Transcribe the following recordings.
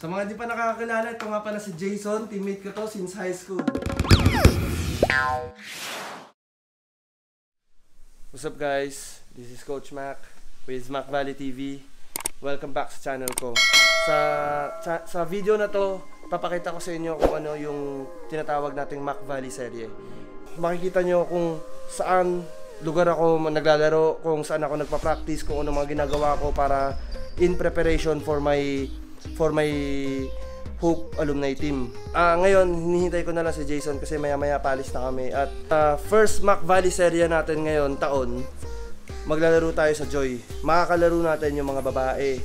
Sa mga di pa nakakakilala, ito nga pala si Jason, teammate ko to since high school. What's up guys? This is Coach Mac with Mac Valley TV. Welcome back sa channel ko. Sa, sa, sa video na to, papakita ko sa inyo kung ano yung tinatawag nating Mac Valley serye. Makikita nyo kung saan lugar ako naglalaro, kung saan ako nagpa-practice, kung ano mga ginagawa ko para in preparation for my for my Hope alumni team. Ah, ngayon hinihintay ko na lang si Jason kasi maya-maya palis na kami at ah, first Mac Valley serye natin ngayon taon. Maglalaro tayo sa Joy. Makakalaro natin yung mga babae.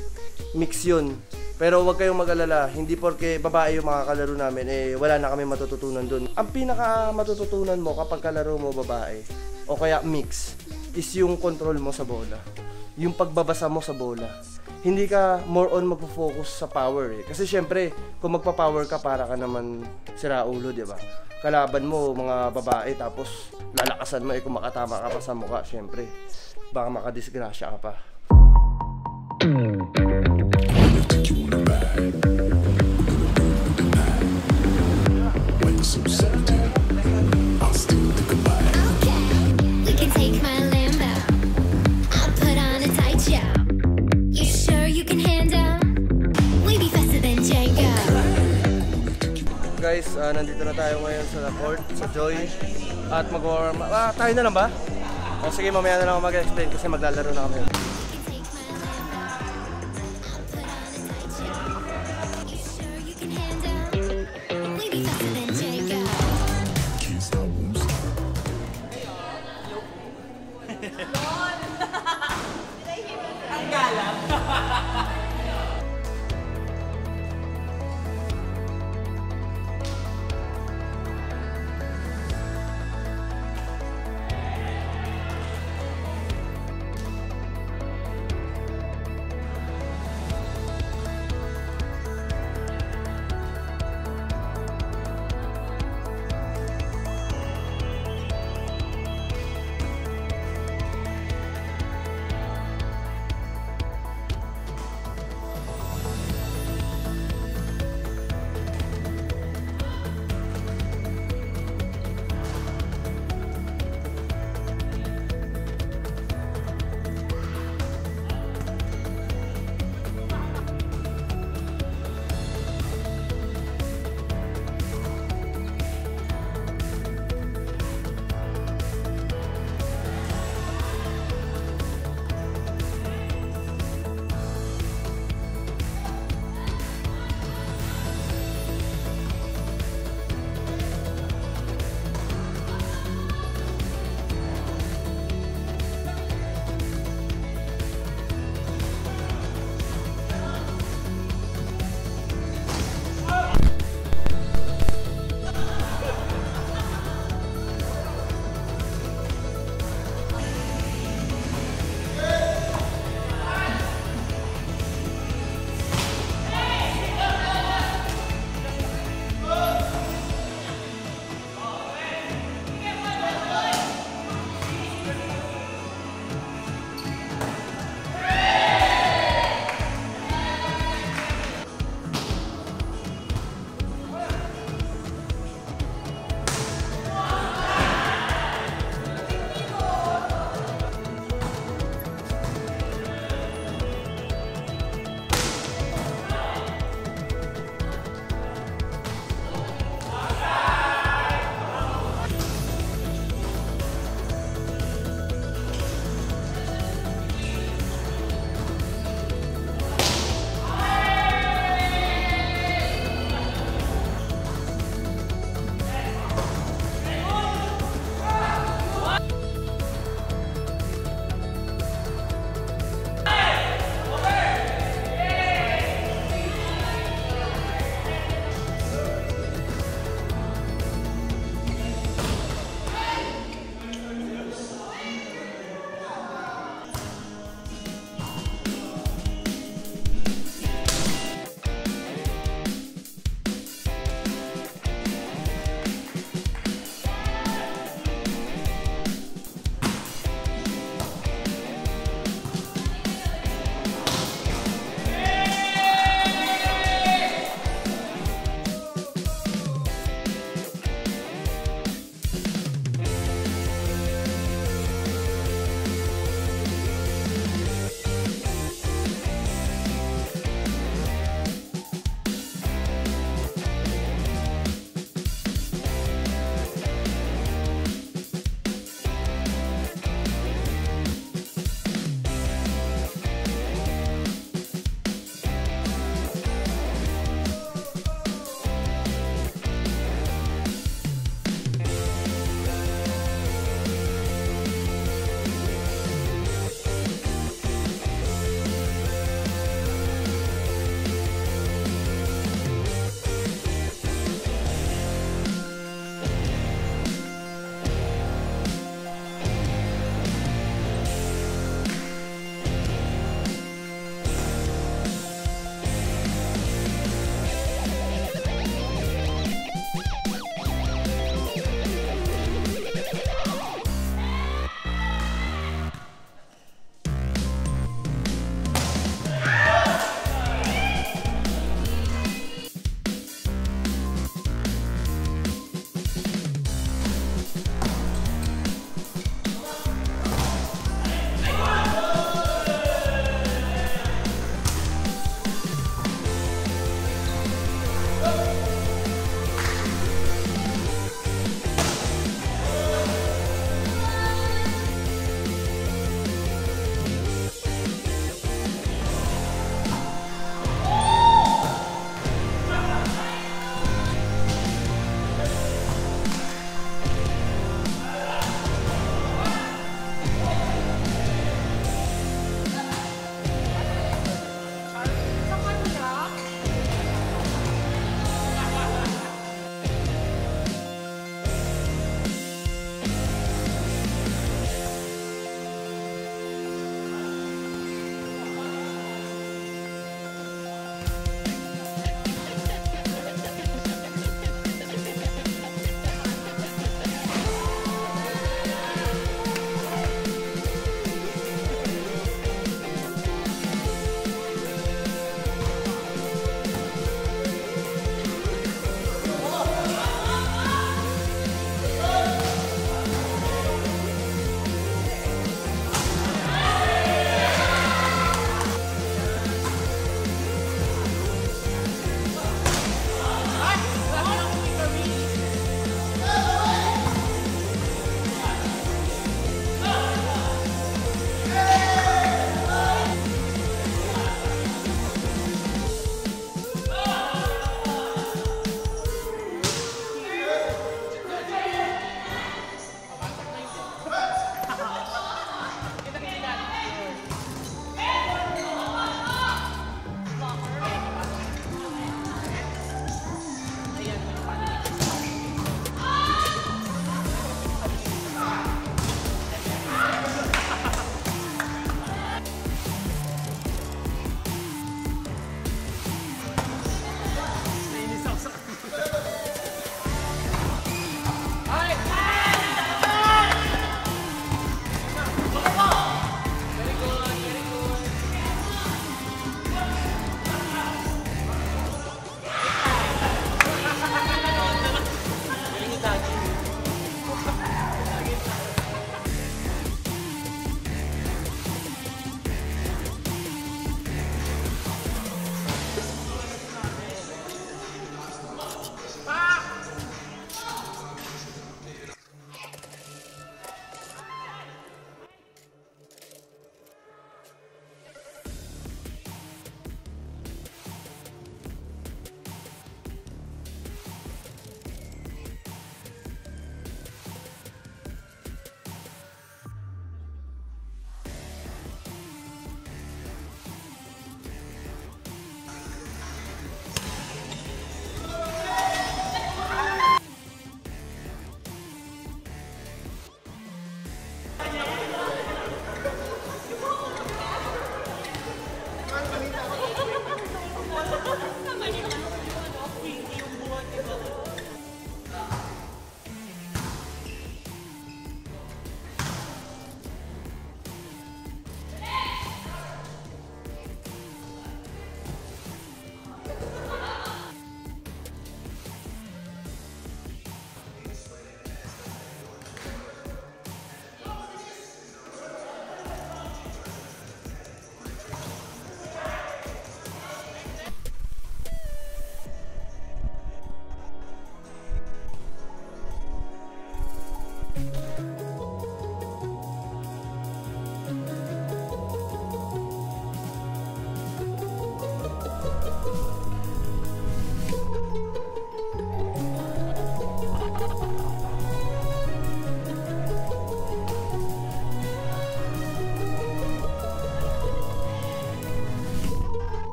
Mix yun. Pero huwag kayong mag-alala, hindi porke babae yung makakalaro namin, eh wala na kami matututunan dun. Ang pinaka matututunan mo kapag kalaro mo babae, o kaya mix, is yung control mo sa bola. Yung pagbabasa mo sa bola. Hindi ka more on magpo-focus sa power eh. Kasi syempre, kung magpa-power ka, para ka naman sira ulo, di ba? Kalaban mo, mga babae, tapos lalakasan mo eh kung makatama ka pa sa mukha, syempre. Baka makadisgrasya ka pa. Ah, nandito na tayo ngayon sa court, sa Joy. At mag-warm up. Ah, tayo na lang ba? O sige, mamaya na lang mag-explain kasi maglalaro na kami.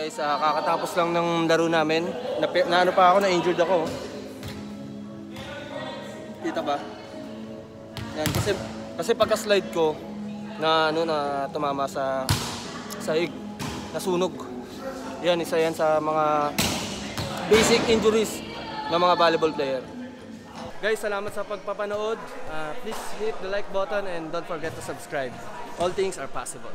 Guys, ah, kakatapos lang ng laro namin. Na, na ano pa ako, na-injured ako. Kita ba? Yan, kasi, kasi pagka-slide ko, na ano na tumama sa sahig, nasunog. Yan, isa yan sa mga basic injuries ng mga volleyball player. Guys, salamat sa pagpapanood. Ah, please hit the like button and don't forget to subscribe. All things are possible.